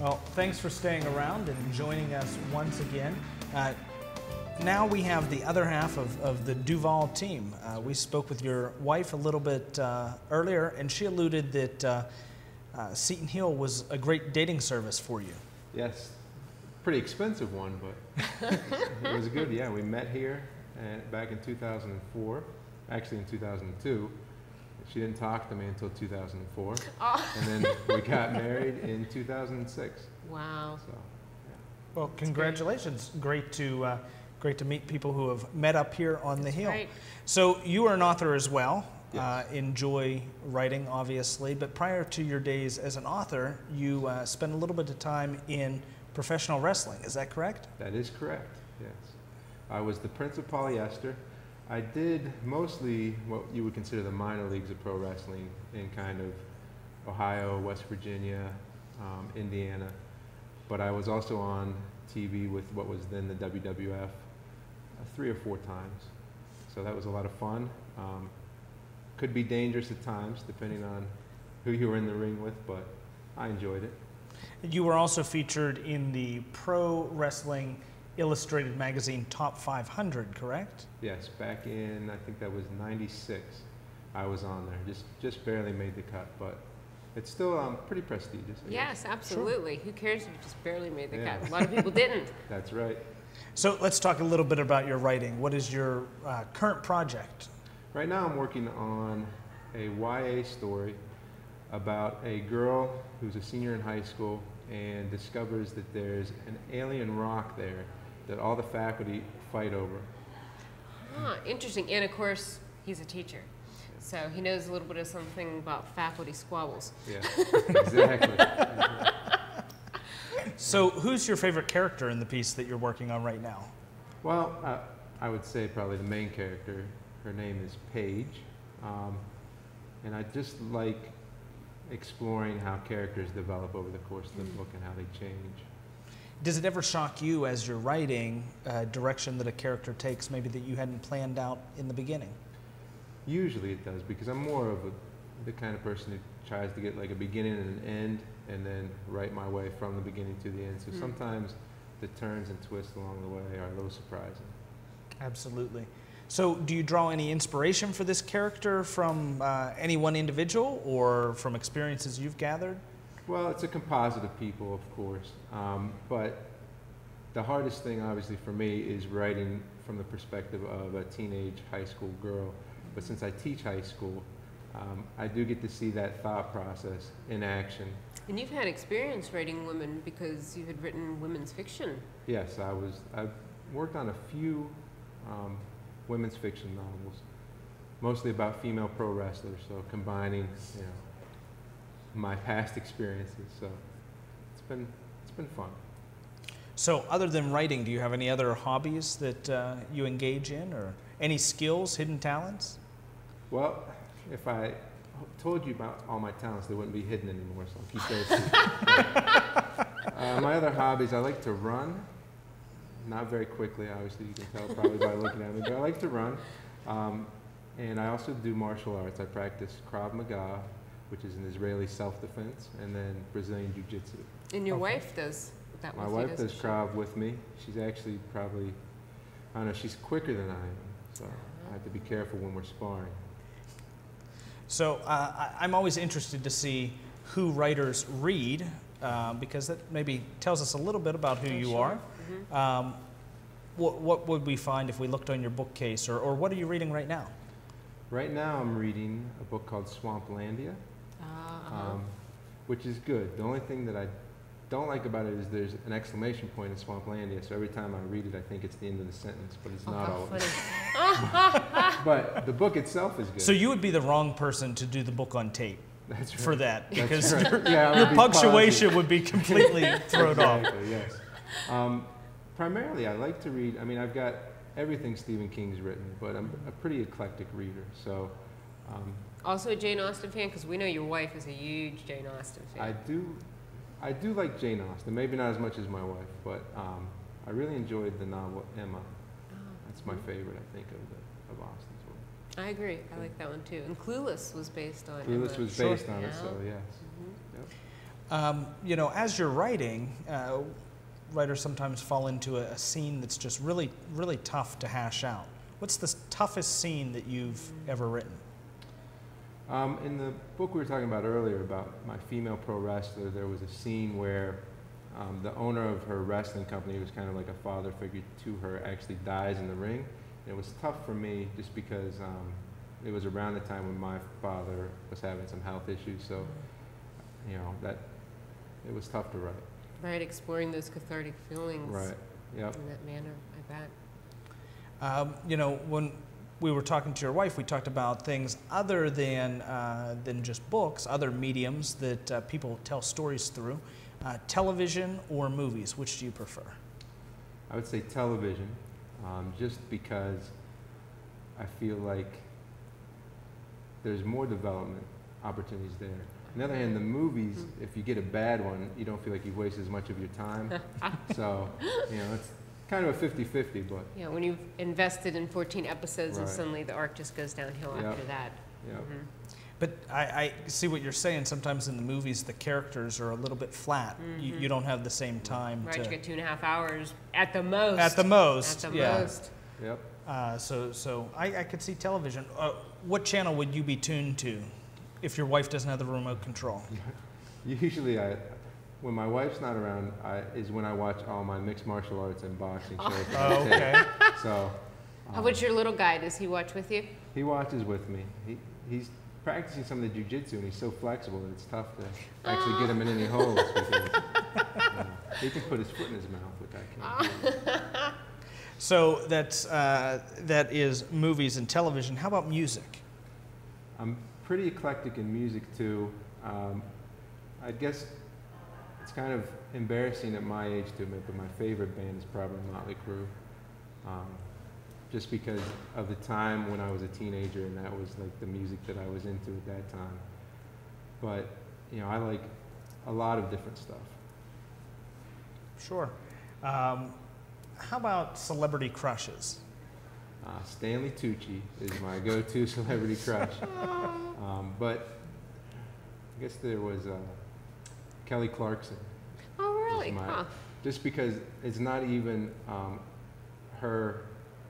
Well, thanks for staying around and joining us once again. Uh, now we have the other half of, of the Duvall team. Uh, we spoke with your wife a little bit uh, earlier, and she alluded that uh, uh, Seton Hill was a great dating service for you. Yes, pretty expensive one, but it was good. Yeah, we met here and back in 2004, actually in 2002. She didn't talk to me until 2004, Oh. and then we got married in 2006. Wow. So, Well, congratulations! Great to uh, great to meet people who have met up here on the hill. right. So you are an author as well. Yes. Uh, enjoy writing, obviously, but prior to your days as an author, you uh, spent a little bit of time in professional wrestling. Is that correct? that is correct. Yes, I was the Prince of Polyester. I did mostly what you would consider the minor leagues of pro wrestling in kind of Ohio, West Virginia, um, Indiana. But I was also on TV with what was then the WWF uh, three or four times. So that was a lot of fun. Um, could be dangerous at times, depending on who you were in the ring with, but I enjoyed it. You were also featured in the Pro Wrestling Illustrated magazine Top 500, correct? Yes, back in I think that was '96. I was on there. Just just barely made the cut, but it's still um, pretty prestigious. I guess. Yes, absolutely. Who cares if you just barely made the Yeah. cut? A lot of people didn't. That's right. So let's talk a little bit about your writing. What is your uh, current project? Right now, I'm working on a YA story about a girl who's a senior in high school and discovers that there's an alien rock there that all the faculty fight over. Ah, interesting. And of course, he's a teacher. So he knows a little bit of something about faculty squabbles. Yeah, exactly. So, who's your favorite character in the piece that you're working on right now? Well, uh, I would say probably the main character. Her name is Paige, um, and I just like exploring how characters develop over the course of the book and how they change. Does it ever shock you as you're writing uh, direction that a character takes, maybe that you hadn't planned out in the beginning? Usually it does because I'm more of a, the kind of person who tries to get like a beginning and an end and then write my way from the beginning to the end. So Mm. sometimes the turns and twists along the way are a little surprising. Absolutely. So, do you draw any inspiration for this character from uh, any one individual or from experiences you've gathered? Well, it's a composite of people, of course, um, but the hardest thing, obviously, for me is writing from the perspective of a teenage high school girl. But since I teach high school, um, I do get to see that thought process in action. And you've had experience writing women because you had written women's fiction. Yes, I was. I've worked on a few um, women's fiction novels, mostly about female pro wrestlers. So combining, you know, my past experiences. So it's been it's been fun. So, other than writing, do you have any other hobbies that uh, you engage in or any skills, hidden talents? Well, if I told you about all my talents, they wouldn't be hidden anymore. So I'll keep those. secret. uh, my other hobbies, I like to run. Not very quickly, obviously. You can tell probably by looking at me, but I like to run. Um, and I also do martial arts. I practice Krav Maga, which is an Israeli self-defense, and then Brazilian Jiu-Jitsu. And your Okay. wife does that My with wife you, does doesn't she? Krav with me. She's actually probably, I don't know, she's quicker than I am. So I have to be careful when we're sparring. So, uh, I, I'm always interested to see who writers read uh, because that maybe tells us a little bit about who Oh, you sure. are. Um, what, what would we find if we looked on your bookcase, or, or what are you reading right now? Right now, I'm reading a book called Swamplandia, uh-huh. Um, which is good. The only thing that I don't like about it is there's an exclamation point in Swamplandia, so every time I read it, I think it's the end of the sentence, but it's Oh, not always. But the book itself is good. So, you would be the wrong person to do the book on tape That's right. for that That's because right. your, Yeah, your would be punctuation pausing. would be completely thrown off. Exactly, yes. Um, primarily, I like to read. I mean, I've got everything Stephen King's written, but I'm a pretty eclectic reader. So um, Also a Jane Austen fan because we know your wife is a huge Jane Austen fan. I do, I do like Jane Austen. Maybe not as much as my wife, but um, I really enjoyed the novel Emma. That's my favorite, I think, of the of Austen's work. I agree. I like that one too. And Clueless was based on. It. Clueless Emma. was Sure. based on it, so yes. Mhm. Yep. Um, you know, as you're writing, uh, writers sometimes fall into a, a, scene that's just really, really tough to hash out. What's the toughest scene that you've ever written? Um, in the book we were talking about earlier about my female pro wrestler, there was a scene where um, the owner of her wrestling company, who was kind of like a father figure to her, actually dies in the ring. And it was tough for me just because um, it was around the time when my father was having some health issues. So, you know, that it was tough to write. Right, exploring those cathartic feelings. Right. Yep. In that manner, I bet. Um, you know, when we were talking to your wife, we talked about things other than uh, than just books, other mediums that uh, people tell stories through. Uh, television or movies, which do you prefer? I would say television, um, just because I feel like there's more development opportunities there. On the other hand, the movies, mm-hmm. if you get a bad one, you don't feel like you've wasted as much of your time. so, you know, it's kind of a 50-50, but. Yeah, when you've invested in 14 episodes right. and suddenly the arc just goes downhill yep. after that. Yeah. Mm-hmm. But I, I, see what you're saying. Sometimes in the movies, the characters are a little bit flat. Mm-hmm. You, you, don't have the same time. Right, to, you get two and a half hours at the most. At the most. At the yeah. most. Yep. Uh, so, so I, I, could see television. Uh, what channel would you be tuned to? if your wife doesn't have the remote control? Usually, I, when my wife's not around, I, is when I watch all my mixed martial arts and boxing shows. Oh, okay. So. How about um, your little guy? Does he watch with you? He watches with me. He, he's practicing some of the jujitsu, and he's so flexible that it's tough to actually get him in any holes. Because, uh, he can put his foot in his mouth, which I can't. so that's uh, that is movies and television. How about music? I'm pretty eclectic in music too. Um, I guess it's kind of embarrassing at my age to admit, but my favorite band is probably Motley Crue. Um, just because of the time when I was a teenager and that was like the music that I was into at that time. But, you know, I like a lot of different stuff. Sure. Um, how about celebrity crushes? Uh, Stanley Tucci is my go-to celebrity crush. Um, but I guess there was uh, Kelly Clarkson. Oh, really? My, huh. Just because it's not even um, her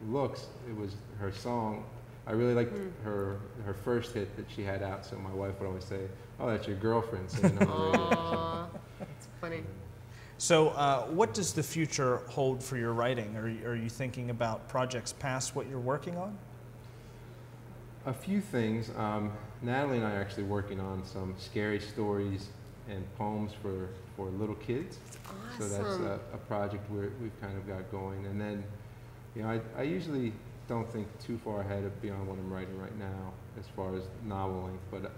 looks, it was her song. I really liked mm. her her first hit that she had out. So my wife would always say, "Oh, that's your girlfriend singing on the radio." Aww, that's funny. So, uh, what does the future hold for your writing? Are you, are you thinking about projects past what you're working on? A few things. Um, Natalie and I are actually working on some scary stories and poems for, for little kids. Awesome. So that's a, a project we we've kind of got going. And then, you know, I, I usually don't think too far ahead of beyond what I'm writing right now as far as novel length, but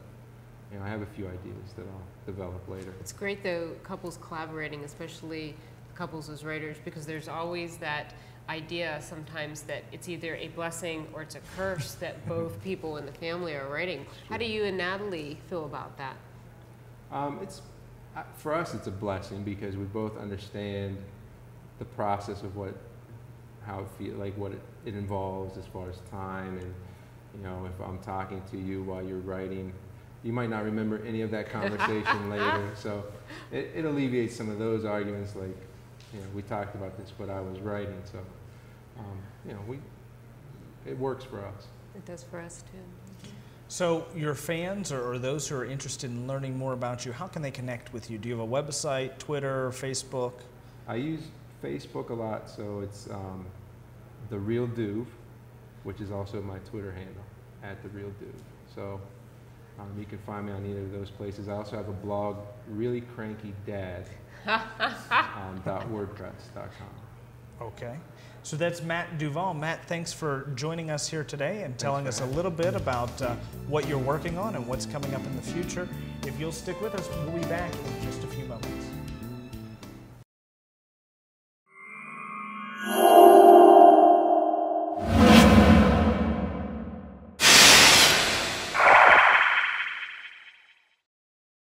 you know, I have a few ideas that I'll develop later. It's great though, couples collaborating, especially couples as writers, because there's always that idea sometimes that it's either a blessing or it's a curse that both people in the family are writing. Sure. How do you and Natalie feel about that? Um, it's uh, for us, it's a blessing because we both understand the process of what, how it feel, like what it, it involves as far as time and you know if I'm talking to you while you're writing, you might not remember any of that conversation later. So it, it alleviates some of those arguments like you know, we talked about this, but I was writing, so um, you know, we it works for us. It does for us too. So, your fans or, or, those who are interested in learning more about you, how can they connect with you? Do you have a website, Twitter, Facebook? I use Facebook a lot, so it's um, the Real Duve, which is also my Twitter handle at the Real Duve. So um, you can find me on either of those places. I also have a blog, Really Cranky Dad, um, .wordpress.com. Okay. So that's Matt Duvall. Matt, thanks for joining us here today and telling us a little bit about uh, what you're working on and what's coming up in the future. If you'll stick with us, we'll be back in just a